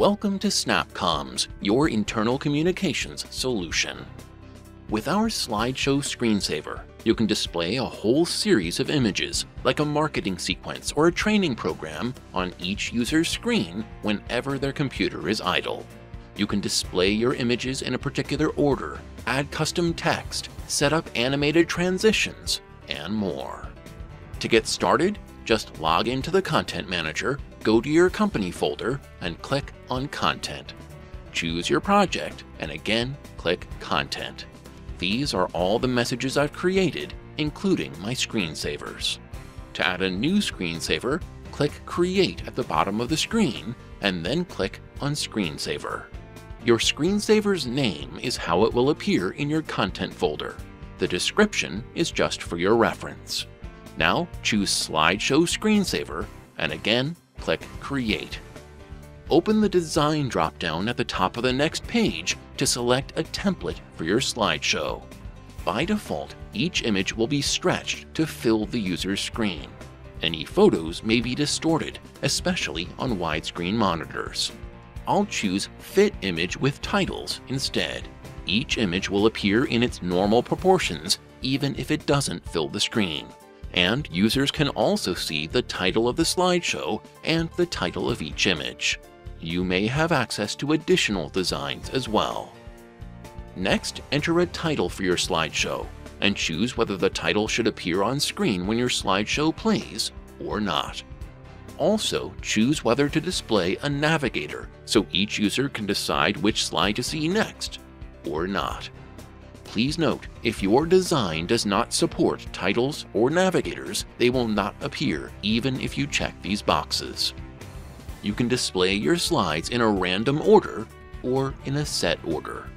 Welcome to SnapComms, your internal communications solution. With our slideshow screensaver, you can display a whole series of images, like a marketing sequence or a training program, on each user's screen whenever their computer is idle. You can display your images in a particular order, add custom text, set up animated transitions, and more. To get started, just log into the Content Manager, go to your company folder, and click on Content. Choose your project, and again, click Content. These are all the messages I've created, including my screensavers. To add a new screensaver, click Create at the bottom of the screen, and then click on Screensaver. Your screensaver's name is how it will appear in your content folder. The description is just for your reference. Now choose Slideshow Screensaver, and again, click Create. Open the Design dropdown at the top of the next page to select a template for your slideshow. By default, each image will be stretched to fill the user's screen. Any photos may be distorted, especially on widescreen monitors. I'll choose Fit Image with Titles instead. Each image will appear in its normal proportions, even if it doesn't fill the screen. And users can also see the title of the slideshow and the title of each image. You may have access to additional designs as well. Next, enter a title for your slideshow and choose whether the title should appear on screen when your slideshow plays or not. Also, choose whether to display a navigator so each user can decide which slide to see next or not. Please note, if your design does not support titles or navigators, they will not appear even if you check these boxes. You can display your slides in a random order or in a set order.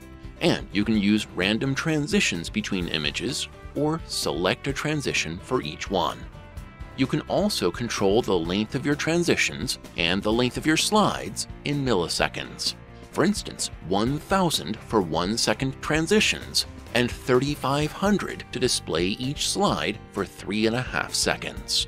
And you can use random transitions between images or select a transition for each one. You can also control the length of your transitions and the length of your slides in milliseconds. For instance, 1000 for 1 second transitions and 3500 to display each slide for 3.5 seconds.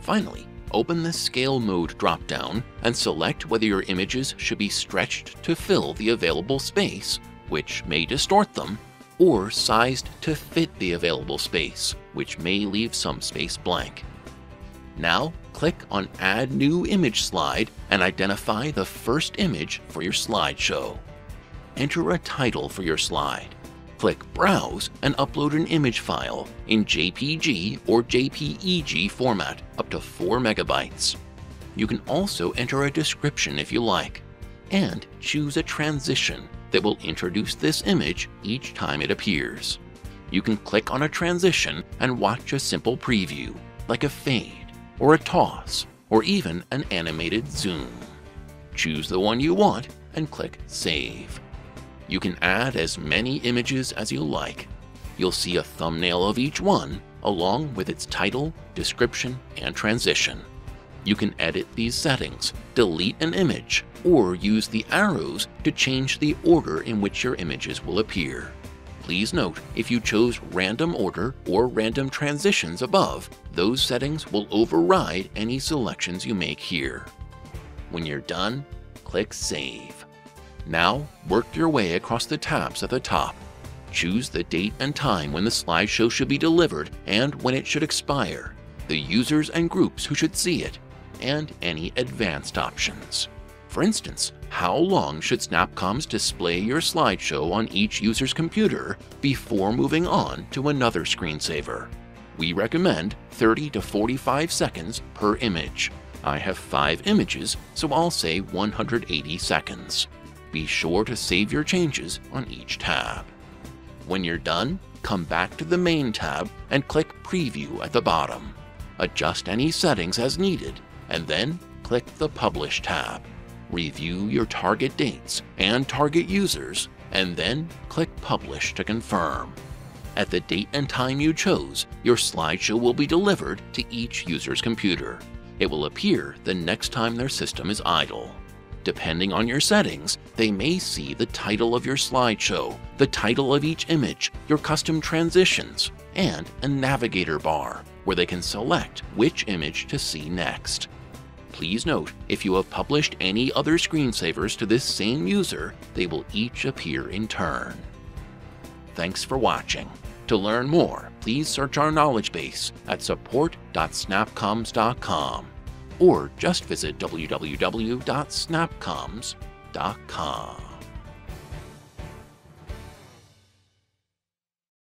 Finally, open the Scale Mode dropdown and select whether your images should be stretched to fill the available space, which may distort them, or sized to fit the available space, which may leave some space blank. Now, click on Add New Image Slide and identify the first image for your slideshow. Enter a title for your slide Click Browse and upload an image file in JPG or JPEG format up to 4 megabytes. You can also enter a description if you like, and choose a transition that will introduce this image each time it appears. You can click on a transition and watch a simple preview, like a fade, or a toss, or even an animated zoom. Choose the one you want and click Save. You can add as many images as you like. You'll see a thumbnail of each one, along with its title, description, and transition. You can edit these settings, delete an image, or use the arrows to change the order in which your images will appear. Please note, if you chose random order or random transitions above, those settings will override any selections you make here. When you're done, click Save. Now, work your way across the tabs at the top. Choose the date and time when the slideshow should be delivered and when it should expire, the users and groups who should see it, and any advanced options. For instance, how long should SnapComms display your slideshow on each user's computer before moving on to another screensaver? We recommend 30 to 45 seconds per image. I have 5 images, so I'll say 180 seconds. Be sure to save your changes on each tab. When you're done, come back to the main tab and click Preview at the bottom. Adjust any settings as needed, and then click the Publish tab. Review your target dates and target users, and then click Publish to confirm. At the date and time you chose, your slideshow will be delivered to each user's computer. It will appear the next time their system is idle. Depending on your settings, they may see the title of your slideshow, the title of each image, your custom transitions, and a navigator bar where they can select which image to see next. Please note, if you have published any other screensavers to this same user, they will each appear in turn. Thanks for watching. To learn more, please search our knowledge base at support.snapcomms.com or just visit www.snapcomms.com.